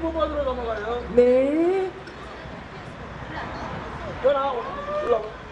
15번으로 넘어가요. 네. 연아 올라가.